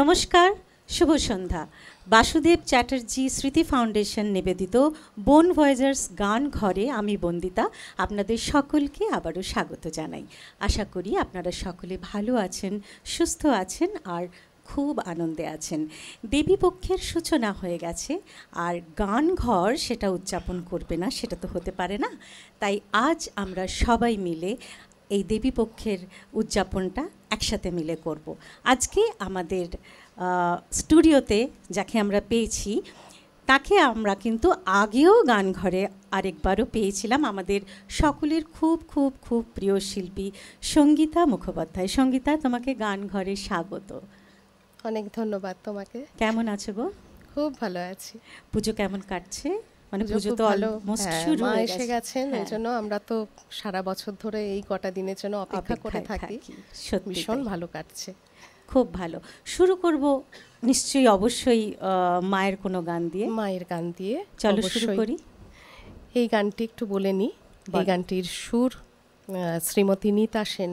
নমস্কার, শুভ সন্ধ্যা। বাসুদেব চ্যাটার্জি স্মৃতি ফাউন্ডেশন নিবেদিত বোন ভয়েজার্স গান ঘরে আমি বন্দিতা, আপনাদের সকলকে আবারও স্বাগত জানাই। আশা করি আপনারা সকলে ভালো আছেন, সুস্থ আছেন আর খুব আনন্দে আছেন। দেবীপক্ষের সূচনা হয়ে গেছে, আর গান ঘর সেটা উদযাপন করবে না, সেটা তো হতে পারে না। তাই আজ আমরা সবাই মিলে এই দেবীপক্ষের উদযাপনটা একসাথে মিলে করব। আজকে আমাদের স্টুডিওতে যাকে আমরা পেয়েছি তাকে আমরা কিন্তু আগেও গান ঘরে আরেকবারও পেয়েছিলাম আমাদের সকলের খুব খুব খুব প্রিয় শিল্পী সঙ্গীতা মুখোপাধ্যায়। সঙ্গীতা তোমাকে গান ঘরে স্বাগত। অনেক ধন্যবাদ তোমাকে। কেমন আছো গো? খুব ভালো আছি। পুজো কেমন কাটছে? মানে পুজো তো অলমোস্ট হ্যাঁ, শুরু হয়ে এসে গেছেন এই হ্যাঁ, জন্য আমরা তো সারা বছর ধরে এই কটা দিনের জন্য অপেক্ষা করে থাকি। ভীষণ ভালো কাটছে। খুব ভালো। শুরু করব নিশ্চয়ই অবশ্যই মায়ের কোনো গান দিয়ে। মায়ের গান দিয়ে চলো শুরু করি। এই গানটি একটু বলে নিই। এই গানটির সুর শ্রীমতী নীতা সেন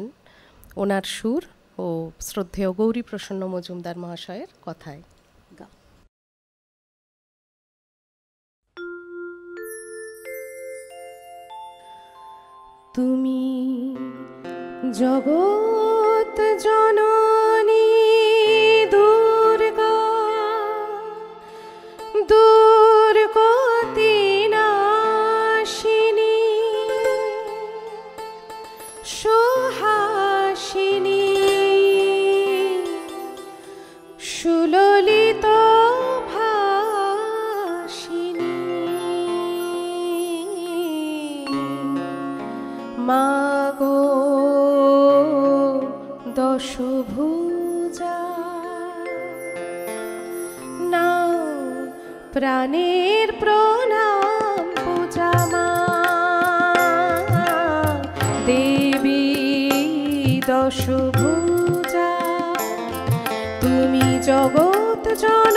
ওনার সুর ও শ্রদ্ধেয় গৌরী প্রসন্ন মজুমদার মহাশয়ের কথায়। তুমি জগৎ জননী। দশভুজা নাও প্রাণের প্রণাম পূজা মা। দেবী দশভূজা তুমি জগৎ জননী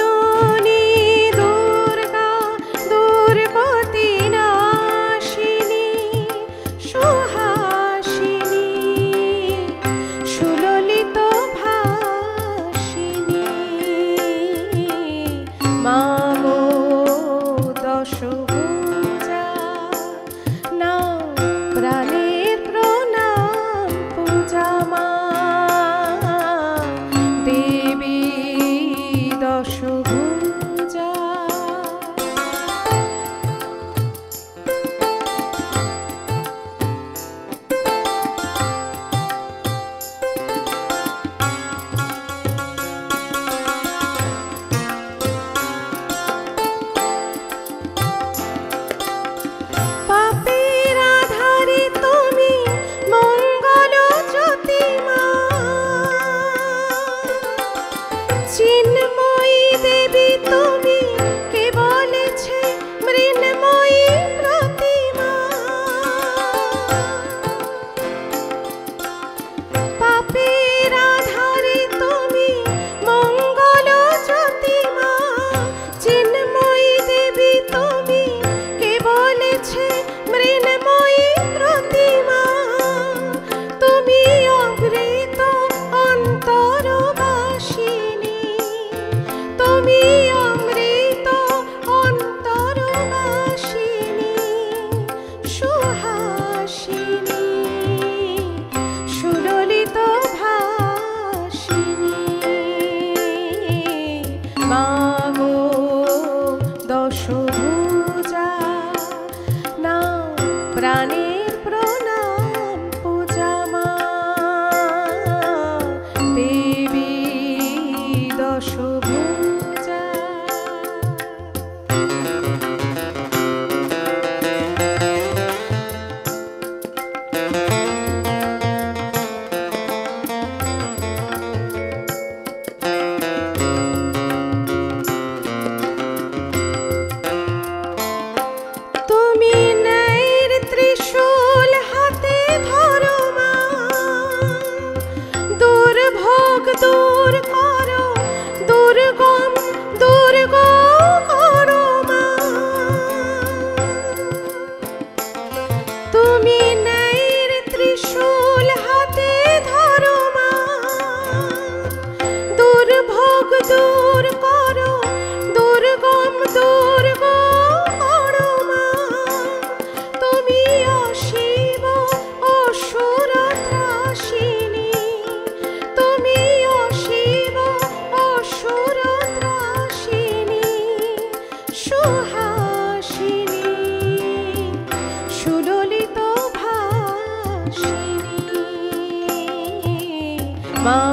Bye.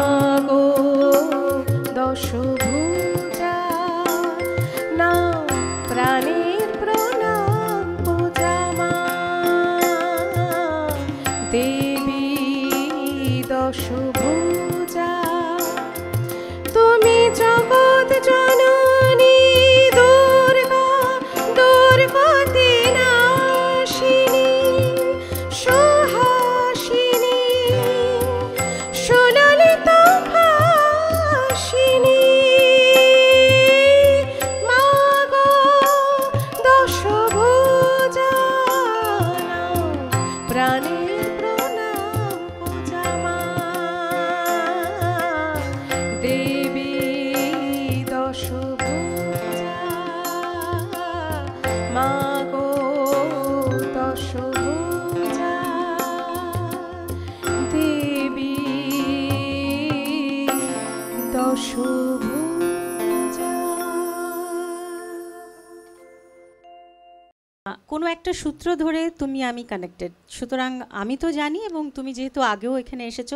তুমি আমি কানেক্টেড সুতরাং আমি তো জানি এবং তুমি যেহেতু আগেও এখানে এসেছ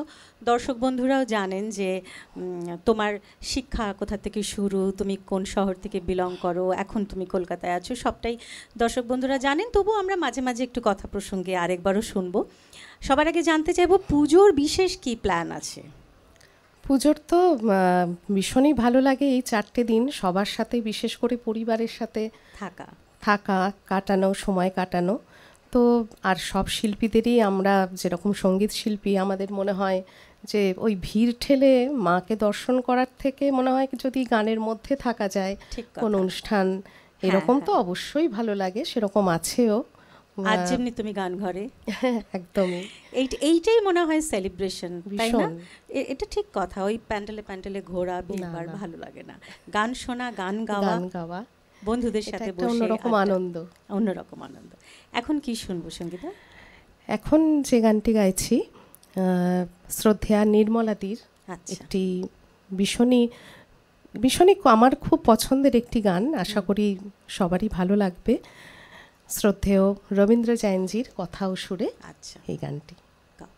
দর্শক বন্ধুরাও জানেন যে তোমার শিক্ষা কোথা থেকে শুরু তুমি কোন শহর থেকে বিলং করো এখন তুমি কলকাতায় আছো সবটাই দর্শক বন্ধুরা জানেন। তবু আমরা মাঝে মাঝে একটু কথা প্রসঙ্গে আরেকবারও শুনব। সবার আগে জানতে চাইব পুজোর বিশেষ কি প্ল্যান আছে? পুজোর তো ভীষণই ভালো লাগে এই চারটে দিন সবার সাথে বিশেষ করে পরিবারের সাথে থাকা। থাকা কাটানো সময় কাটানো। তো আর সব শিল্পীদেরই আমরা যেরকম সংগীত শিল্পী আমাদের মনে হয় যে ওই ভিড় ঠেলে মাকে দর্শন করার থেকে মনে হয় যদি গানের মধ্যে থাকা যায় কোন অনুষ্ঠান এরকম তো হ্যাঁ। অবশ্যই ভালো লাগে সেরকম আছেও। আজ যেমনি তুমি গান ঘরে। একদমই। এই এইটাই মনে হয় সেলিব্রেশন তাই না? এটা ঠিক কথা ওই প্যান্ডেলে প্যান্ডেলে ঘোরা ভিড়বার ভালো লাগে না। গান শোনা গান গাওয়া গান গাওয়া বন্ধুদের সাথে একটা বসে অন্যরকম আনন্দ। অন্যরকম আনন্দ। এখন কি শুনব সঙ্গীতা? এখন যে গানটি গাইছি শ্রদ্ধেয়া নির্মলাদির আচ্ছা। একটি ভীষণই ভীষণই আমার খুব পছন্দের একটি গান আশা করি সবারই ভালো লাগবে। শ্রদ্ধেয় রবীন্দ্র জয়নজির কথা ও সুরে আচ্ছা। এই গানটি। গাও।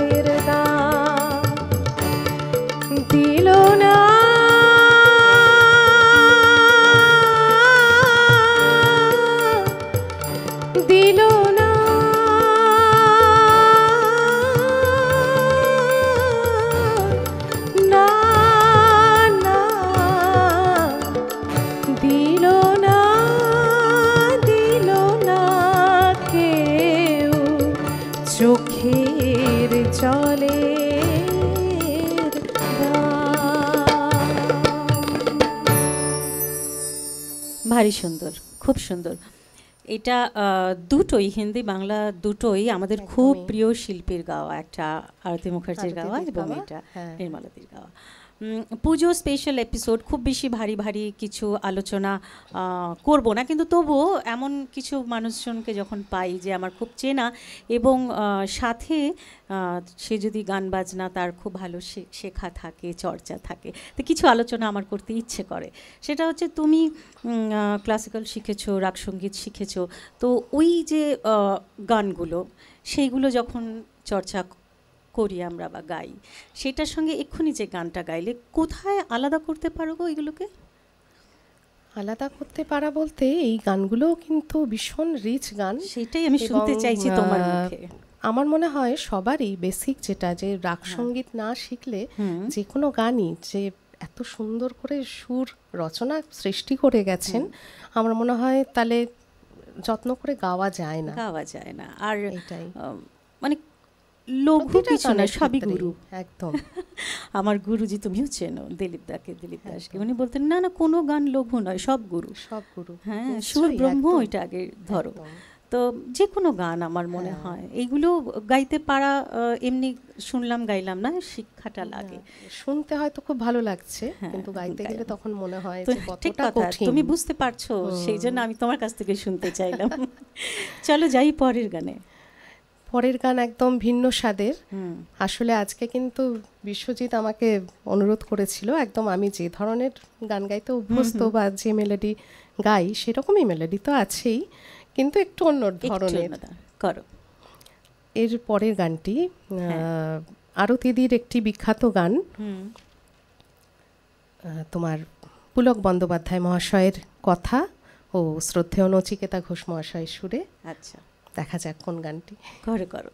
फिरदा दिलों ভারী সুন্দর খুব সুন্দর। এটা আহ, দুটোই হিন্দি বাংলা দুটোই আমাদের খুব প্রিয় শিল্পীর গাওয়া একটা আরতি মুখার্জির গাওয়া এবং এটা হ্যাঁ। নির্মলাদির গাওয়া। পুজো স্পেশাল এপিসোড খুব বেশি ভারী ভারী কিছু আলোচনা করব না। কিন্তু তবুও এমন কিছু মানুষজনকে যখন পাই যে আমার খুব চেনা এবং সাথে সে যদি গান বাজনা তার খুব ভালো শেখা থাকে, চর্চা থাকে, তো কিছু আলোচনা আমার করতে ইচ্ছে করে। সেটা হচ্ছে তুমি ক্লাসিক্যাল শিখেছো রাগ সংগীত শিখেছো, তো ওই যে গানগুলো, সেইগুলো যখন চর্চা করি আমরা বা গাই। সেটার সঙ্গে এক্ষুনি যে গানটা গাইলে কোথায় আলাদা করতে পারো গো এগুলোকে? আলাদা করতে পারা বলতে এই গানগুলোও কিন্তু ভীষণ রিচ গান সেটাই আমি শুনতে চাইছি তোমার মুখে। আমার মনে হয় সবারই বেসিক যেটা যে রাগ সংগীত না শিখলে যে কোনো গানই যে এত সুন্দর করে সুর রচনা সৃষ্টি করে গেছেন আমার মনে হয় তাহলে যত্ন করে গাওয়া যায় না। গাওয়া যায় না। আর এটাই। মানে লঘু কিছু না সবই গুরু। একদম। আমার গুরুজি তুমিও চেনো দিলীপ দাকে দিলীপ দাসকে। উনি বলতেন না না কোনো গান লঘু নয় সব গুরু। সব গুরু। হ্যাঁ সুর ব্রহ্ম ওইটা আগে ধরো। তো যে কোনো গান আমার মনে হ্যাঁ। হয়। এইগুলো গাইতে পারা এমনি শুনলাম গাইলাম না শিক্ষাটা লাগে। শুনতে হয়তো খুব ভালো লাগছে হ্যাঁ, কিন্তু গাইতে গেলে তখন মনে হয় ঠিক কথা তুমি বুঝতে পারছ সেই জন্য আমি তোমার কাছ থেকে শুনতে চাইলাম। চলো যাই পরের গানে। পরের গান একদম ভিন্ন স্বাদের। আসলে আজকে কিন্তু বিশ্বজিৎ আমাকে অনুরোধ করেছিল একদম আমি যে ধরনের গান গাইতে অভ্যস্ত বা যে মেলোডি গাই সেরকমই মেলোডি তো আছেই কিন্তু একটু অন্য ধরনের। করো। এর পরের গানটি হ্যাঁ। আরতিদির একটি বিখ্যাত গান। তোমার পুলক বন্দ্যোপাধ্যায় মহাশয়ের কথা ও শ্রদ্ধেয় নচিকেতা ঘোষ মহাশয়ের সুরে। আচ্ছা। দেখা যাক কোন গানটি। করো করো।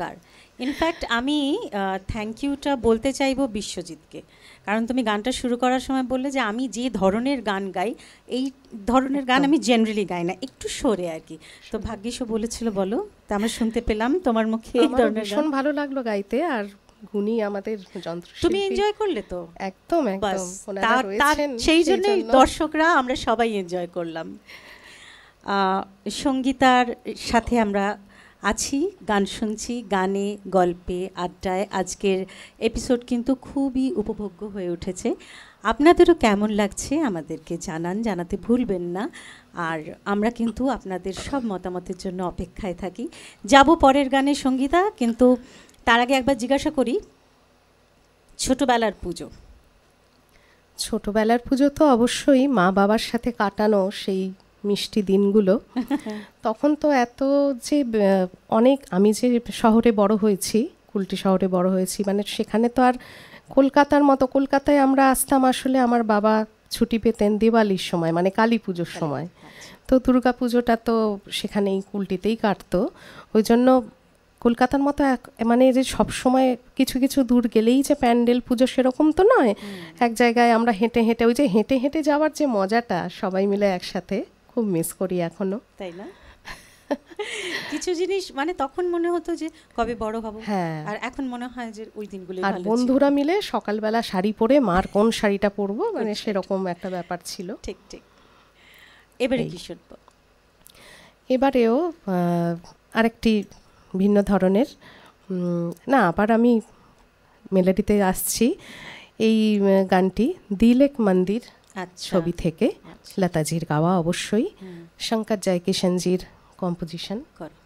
চমৎকার ইনফ্যাক্ট আমি থ্যাংক ইউটা বলতে চাইব বিশ্বজিৎকে। কারণ তুমি গানটা শুরু করার সময় বললে যে আমি যে ধরনের গান গাই এই ধরনের গান আমি জেনারেলি গাই না একটু সরে আর কি। তো ভাগ্যিসও বলেছিল বলো তা আমরা শুনতে পেলাম তোমার মুখে এই ধরনের ভীষণ ভালো লাগল গাইতে আর গুণী আমাদের যন্ত্র তুমি এনজয় করলে তো? একদম একদম। সেই জন্যই দর্শকরা আমরা সবাই এনজয় করলাম। আহ, সঙ্গীতার সাথে আমরা আছি, গান শুনছি, গানে, গল্পে, আড্ডায়। আজকের এপিসোড কিন্তু খুবই উপভোগ্য হয়ে উঠেছে। আপনাদেরও কেমন লাগছে আমাদেরকে জানান, জানাতে ভুলবেন না। আর আমরা কিন্তু আপনাদের সব মতামতের জন্য অপেক্ষায় থাকি। যাব পরের গানে সঙ্গীতা, কিন্তু তার আগে একবার জিজ্ঞাসা করি, ছোটবেলার পুজো। ছোটবেলার পুজো তো অবশ্যই মা বাবার সাথে কাটানো সেই মিষ্টি দিনগুলো তখন তো এত যে অনেক আমি যে শহরে বড় হয়েছি কুলটি শহরে বড় হয়েছি মানে সেখানে তো আর কলকাতার মতো কলকাতায় আমরা আসতাম আসলে আমার বাবা ছুটি পেতেন দিওয়ালির সময় মানে কালী পুজোর সময়। তো দুর্গা পুজোটা তো সেখানেই কুলটিতেই কাটতো। ওই জন্য কলকাতার মতো এক মানে যে সব সময় কিছু কিছু দূর গেলেই যে প্যান্ডেল পুজো সেরকম তো নয়। এক জায়গায় আমরা হেঁটে হেঁটে ওই যে হেঁটে হেঁটে যাওয়ার যে মজাটা সবাই মিলে একসাথে খুব মিস করি এখনও। তাই না? কিছু জিনিস মানে তখন মনে হতো যে কবে বড় হব। হ্যাঁ। আর এখন মনে হয় যে ওই দিনগুলো আর বন্ধুরা মিলে সকালবেলা শাড়ি পরে মার কোন শাড়িটা পরবো মানে সেরকম একটা ব্যাপার ছিল। ঠিক ঠিক। এবারে কি শুনব? এবারেও আরেকটি ভিন্ন ধরনের না আবার আমি মেলোডিতে আসছি। এই গানটি দিলেক মন্দির ছবি থেকে আচ্ছা। লতাজির গাওয়া অবশ্যই। শঙ্কর জয়কিশনজির কম্পোজিশন করো।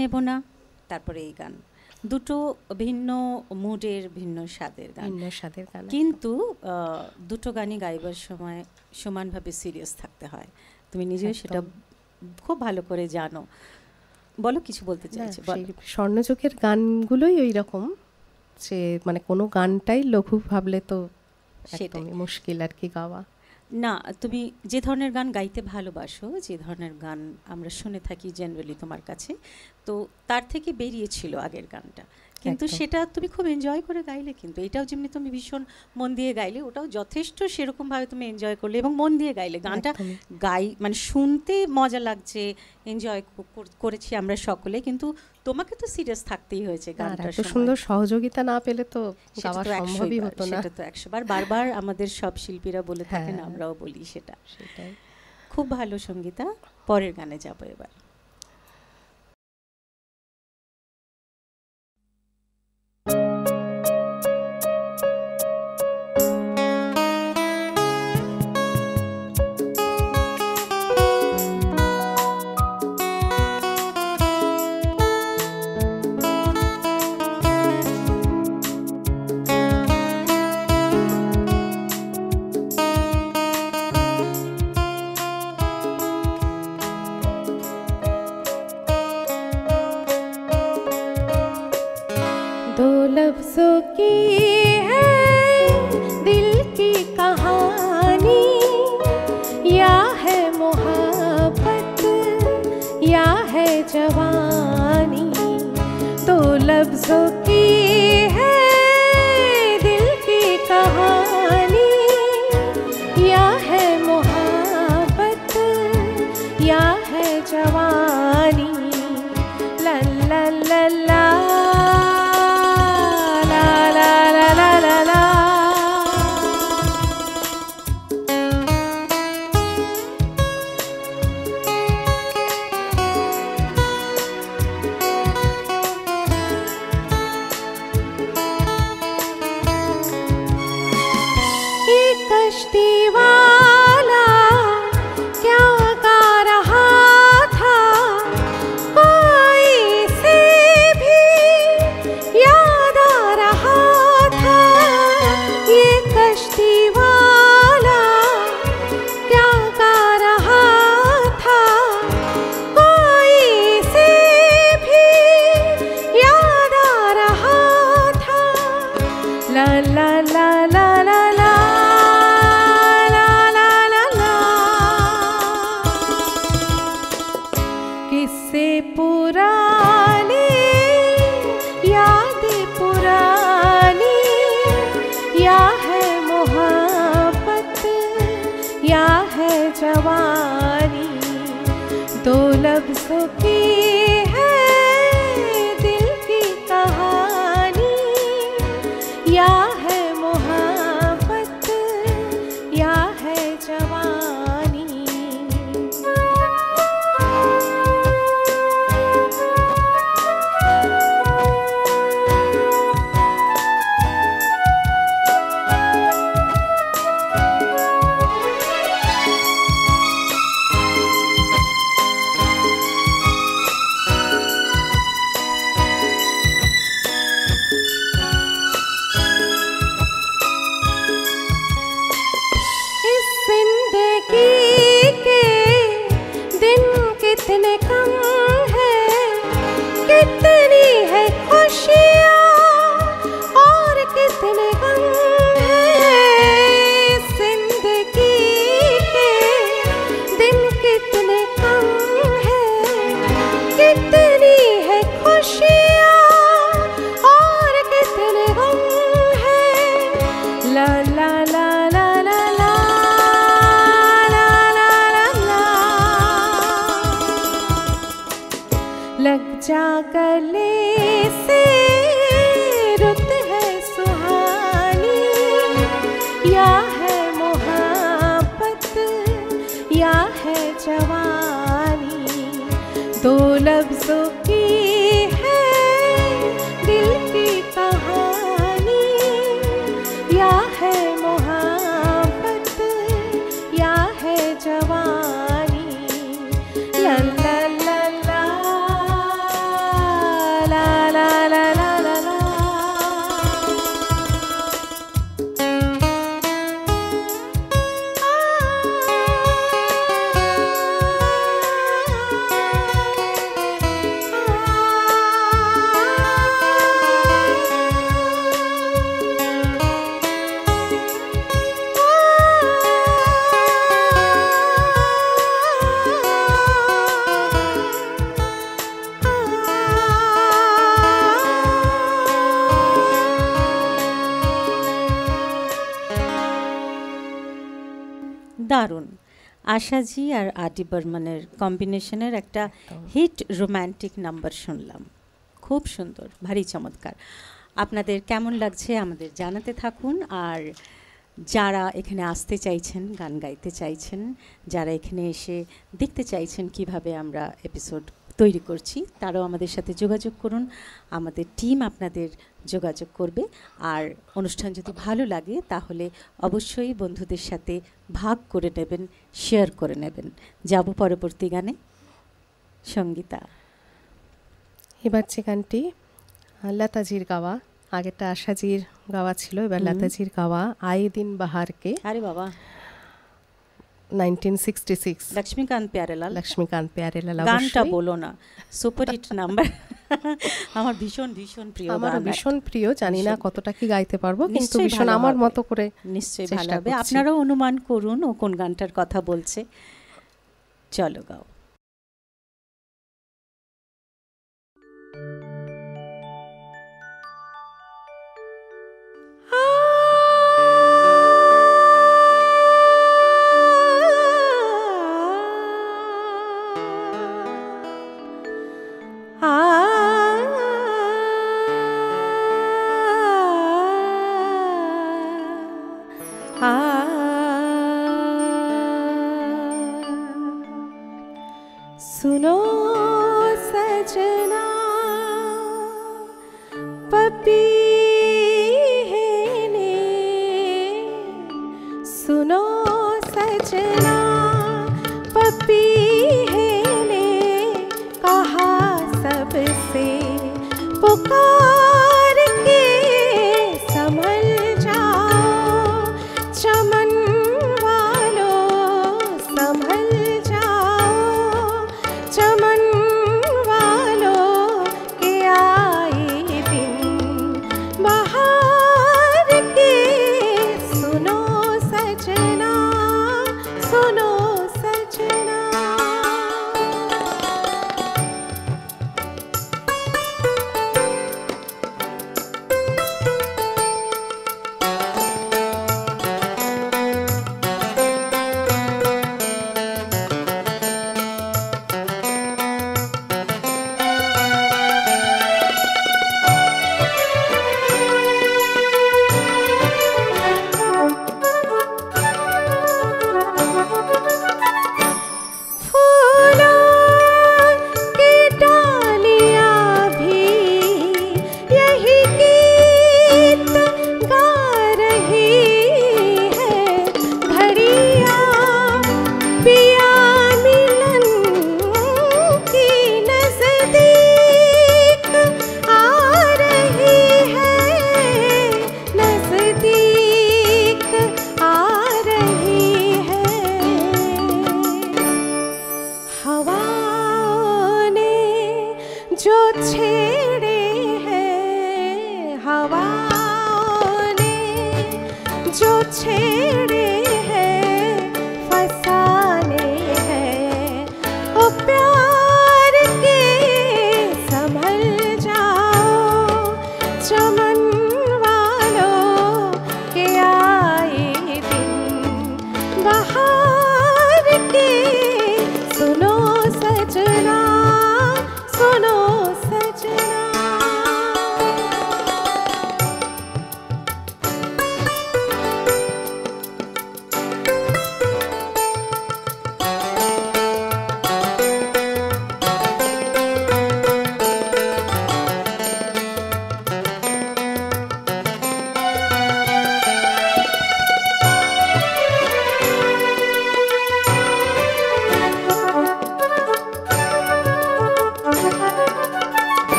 নেব না? তারপরে এই গান। দুটো ভিন্ন মুডের ভিন্ন স্বাদের গান। ভিন্ন স্বাদের গান। কিন্তু দুটো গানই গাইবার সময় সমানভাবে সিরিয়াস থাকতে হয়। তুমি নিজেও সেটা খুব ভালো করে জানো। বলো কিছু বলতে চাইছো? স্বর্ণযুগের গানগুলোই ওই রকম। যে মানে কোনো গানটাই লঘু ভাবলে তো সেটাই। মুশকিল আর কি গাওয়া। না, তুমি যে ধরনের গান গাইতে ভালোবাসো, যে ধরনের গান আমরা শুনে থাকি জেনারেলি তোমার কাছে, তো তার থেকে বেরিয়েছিল আগের গানটা। কিন্তু সেটা তুমি খুব এনজয় করে গাইলে কিন্তু এটাও যেমনি তুমি ভীষণ মন দিয়ে গাইলে ওটাও যথেষ্ট সেরকমভাবে তুমি এনজয় করলে এবং মন দিয়ে গাইলে। গানটা গাই মানে শুনতে মজা লাগছে এনজয় করেছি আমরা সকলে কিন্তু তোমাকে তো সিরিয়াস থাকতেই হয়েছে গানটা এত সুন্দর সহযোগিতা না পেলে তো গাওয়া সম্ভবই হতো না। সেটা তো একশো বার। বারবার আমাদের সব শিল্পীরা বলে থাকেন হ্যাঁ। আমরাও বলি সেটা। সেটাই। খুব ভালো সঙ্গীতা পরের গানে যাব এবার। So Eight. আশাজি আর আদি বর্মনের কম্বিনেশনের একটা হিট রোম্যান্টিক নাম্বার শুনলাম। খুব সুন্দর ভারী চমৎকার। আপনাদের কেমন লাগছে আমাদের জানাতে থাকুন। আর যারা এখানে আসতে চাইছেন গান গাইতে চাইছেন যারা এখানে এসে দেখতে চাইছেন কীভাবে আমরা এপিসোড তৈরি করছি তারাও আমাদের সাথে যোগাযোগ করুন আমাদের টিম আপনাদের যোগাযোগ করবে। আর অনুষ্ঠান যদি ভালো লাগে তাহলে অবশ্যই বন্ধুদের সাথে ভাগ করে নেবেন শেয়ার করে নেবেন। যাব পরবর্তী গানে সঙ্গীতা। এবার যে গানটি লতাজির গাওয়া আগেরটা আশাজির গাওয়া ছিল এবার লতাজির গাওয়া আয়ে দিন বাহারকে। আরে বাবা। Nineteen sixty six Laxmikant Pyarelal Laxmikant Pyarelal গানটা বলো না সুপার হিট নাম্বার আমার ভীষণ ভীষণ প্রিয় আমারও গান। ভীষণ প্রিয় জানি না কতটা কি গাইতে পারব কিন্তু ভীষণ আমার। মতো করে নিশ্চয়ই ভালো হবে। আপনারাও অনুমান করুন ও কোন গানটার কথা বলছে। চলো গাও।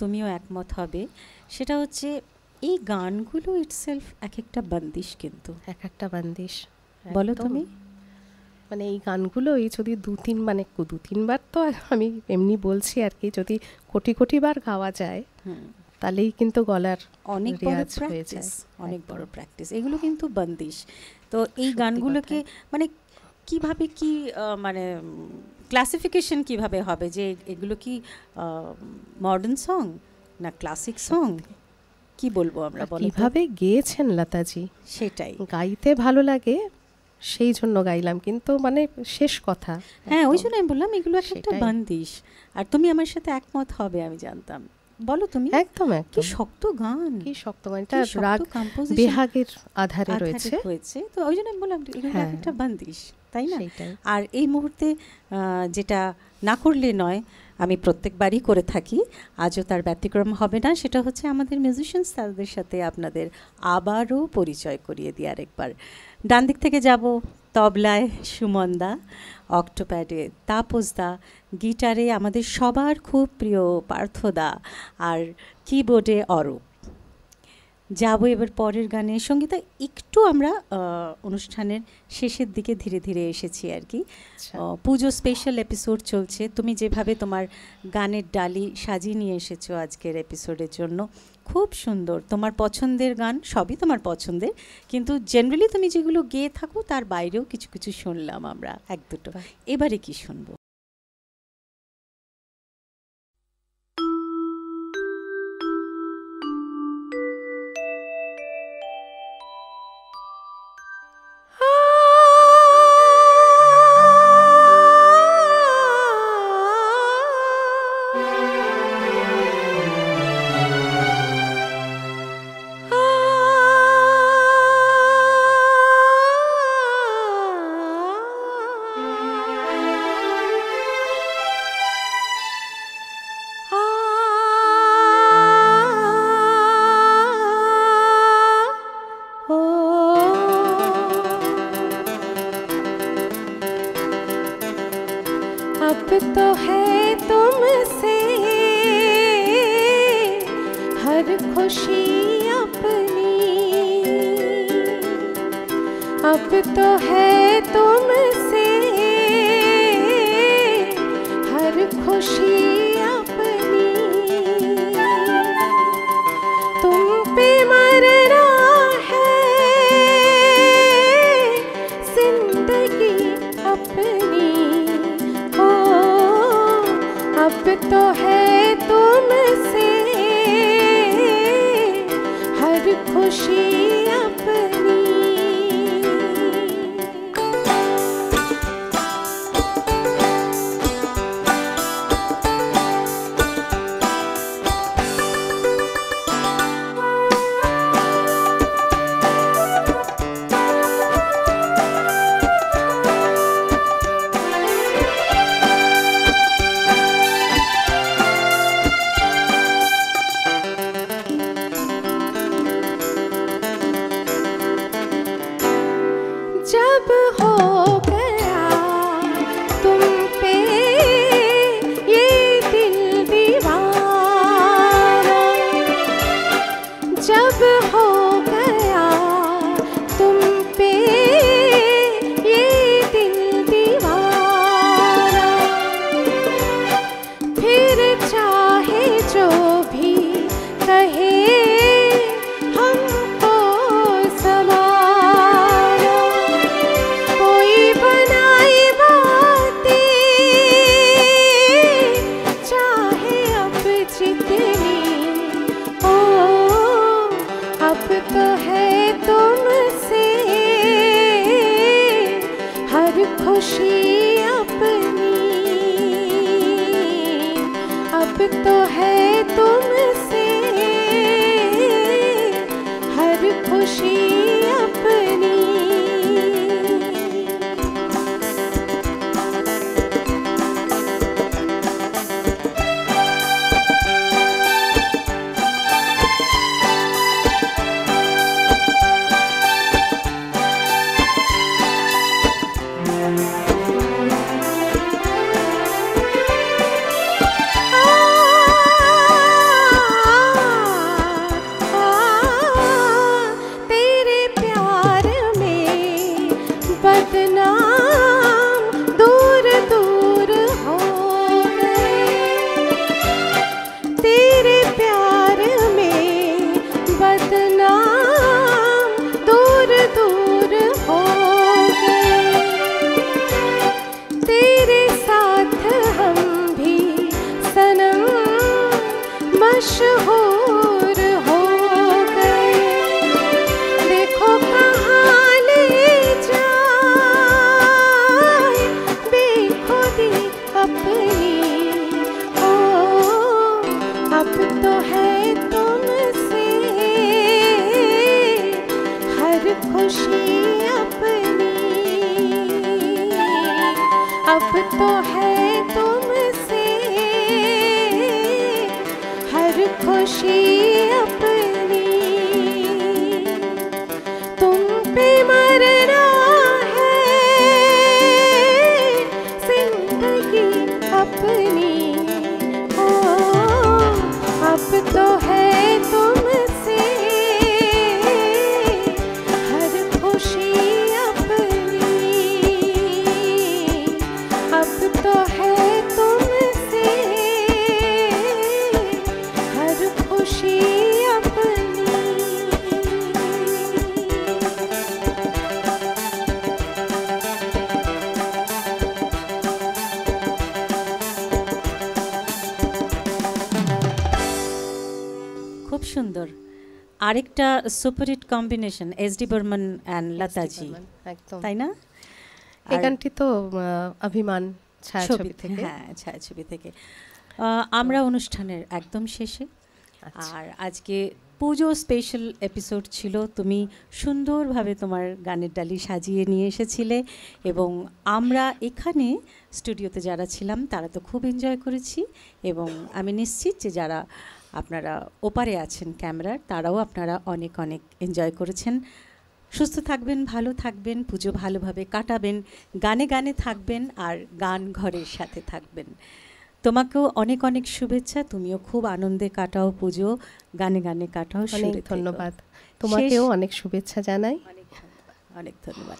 তুমিও একমত হবে। সেটা হচ্ছে এই গানগুলো ইটসেলফ এক একটা বন্দিশ কিন্তু। এক একটা বান্দিশ বলো তুমি। মানে এই গানগুলো এই যদি দু তিন মানে দু তিনবার তো আমি এমনি বলছি আর কি যদি কোটি কোটি বার গাওয়া যায় তাহলেই কিন্তু গলার অনেক বড় প্র্যাকটিস অনেক বড় প্র্যাকটিস এগুলো কিন্তু বন্দিশ। তো এই গানগুলোকে মানে কীভাবে কি মানে ক্লাসিফিকেশন কীভাবে হবে? যে এগুলো কি মডার্ন সং না ক্লাসিক সং কি বলব আমরা কীভাবে গেয়েছেন লতাজি? সেটাই। গাইতে ভালো লাগে সেই জন্য গাইলাম কিন্তু মানে শেষ কথা। হ্যাঁ ওই জন্য আমি বললাম এগুলো এক একটা। বান্দিশ। আর তুমি আমার সাথে একমত হবে আমি জানতাম। বলো তুমি। একদম কি একদম। শক্ত গান। কি শক্ত কি এটা রাগ বেহাগের আধারে আধারে রয়েছে। হয়েছে। তো ওই জন্য আমি বললাম এগুলো হ্যাঁ। একটা বান্দিশ। তাই না? আর এই মুহূর্তে যেটা না করলে নয় আমি প্রত্যেকবারই করে থাকি। আজও তার ব্যতিক্রম হবে না। সেটা হচ্ছে আমাদের মিউজিশিয়ানস তাদের সাথে আপনাদের আবারও পরিচয় করিয়ে দিই আরেকবার। ডান দিক থেকে যাব তবলায় সুমনদা অক্টোপ্যাডে তাপসদা গিটারে আমাদের সবার খুব প্রিয় পার্থদা আর কিবোর্ডে অরূপ। যাব এবার পরের গানে। সঙ্গীতা একটু আমরা অনুষ্ঠানের শেষের দিকে ধীরে ধীরে এসেছি আর কি। আচ্ছা। পুজো স্পেশাল এপিসোড চলছে। তুমি যেভাবে তোমার গানের ডালি সাজিয়ে নিয়ে এসেছ আজকের এপিসোডের জন্য খুব সুন্দর। তোমার পছন্দের গান সবই তোমার পছন্দের কিন্তু জেনারেলি তুমি যেগুলো গেয়ে থাকো তার বাইরেও কিছু কিছু শুনলাম আমরা এক দুটো। এবারে কি শুনব? Superhit combination S D Burman and Lataji. একদম। তাই না? এই গানটি তো অভিমান ছায়াছবি থেকে। হ্যাঁ ছায়াছবি থেকে। আমরা অনুষ্ঠানের একদম শেষে। আচ্ছা। আর আজকে পুজো স্পেশাল এপিসোড ছিল তুমি সুন্দরভাবে তোমার গানের ডালি সাজিয়ে নিয়ে এসেছিলে এবং আমরা এখানে স্টুডিওতে যারা ছিলাম তারা তো খুব এনজয় করেছি এবং আমি নিশ্চিত যে যারা আপনারা ওপারে আছেন ক্যামেরার তারাও আপনারা অনেক অনেক এনজয় করেছেন। সুস্থ থাকবেন ভালো থাকবেন পুজো ভালোভাবে কাটাবেন গানে গানে থাকবেন আর গান ঘরের সাথে থাকবেন। তোমাকেও অনেক অনেক শুভেচ্ছা তুমিও খুব আনন্দে কাটাও পুজো গানে গানে কাটাও। ধন্যবাদ। তোমাকেও অনেক শুভেচ্ছা জানাই। অনেক ধন্যবাদ।